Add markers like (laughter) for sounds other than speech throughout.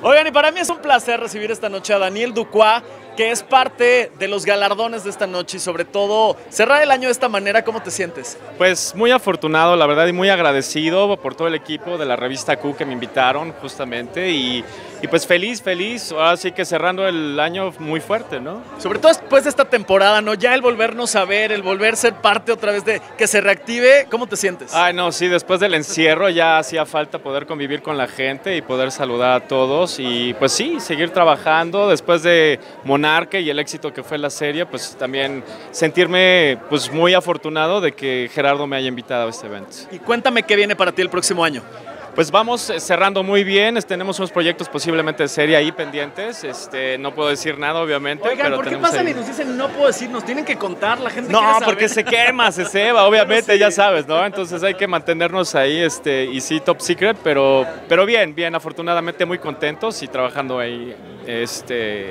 Oigan, y para mí es un placer recibir esta noche a Daniel Ducua, que es parte de los galardones de esta noche y sobre todo cerrar el año de esta manera, ¿cómo te sientes? Pues muy afortunado, la verdad, y muy agradecido por todo el equipo de la revista Q que me invitaron justamente y, y pues feliz, feliz, así que cerrando el año muy fuerte, ¿no? Sobre todo después de esta temporada, ¿no? Ya el volvernos a ver, el volver a ser parte otra vez de que se reactive, ¿cómo te sientes? Ay, no, sí, después del encierro ya hacía falta poder convivir con la gente y poder saludar a todos y pues sí, seguir trabajando después de Y el éxito que fue la serie, pues también sentirme pues muy afortunado de que Gerardo me haya invitado a este evento. Y cuéntame qué viene para ti el próximo año. Pues vamos eh, cerrando muy bien, tenemos unos proyectos posiblemente de serie ahí pendientes, este, no puedo decir nada obviamente. Oigan, pero ¿por qué pasan ahí- y nos dicen no puedo decir? Nos tienen que contar, la gente No, saber. porque se quema, se ceba, (laughs) obviamente, ya sabes, ¿no? Entonces hay que mantenernos ahí, este, y sí, top secret, pero, pero bien, bien, afortunadamente muy contentos y trabajando ahí, este,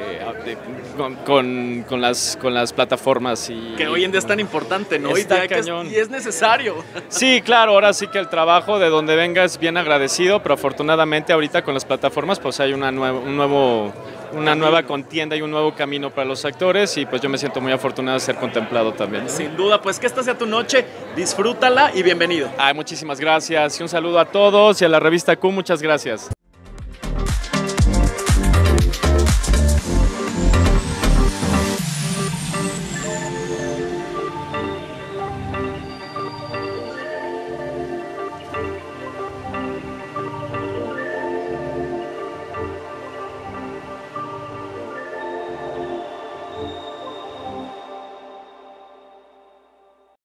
con, con- con las, con las plataformas y... Que hoy en día es tan importante, ¿no? Y, Está ya que es, cañón. y es necesario. Sí, claro, ahora sí que el trabajo de donde venga es bien agradecido, pero afortunadamente ahorita con las plataformas pues hay una nueva, un nuevo, una nueva contienda y un nuevo camino para los actores y pues yo me siento muy afortunado de ser contemplado también. Sin duda, pues que esta sea tu noche, disfrútala y bienvenido. Ay, muchísimas gracias y un saludo a todos y a la revista Q, muchas gracias.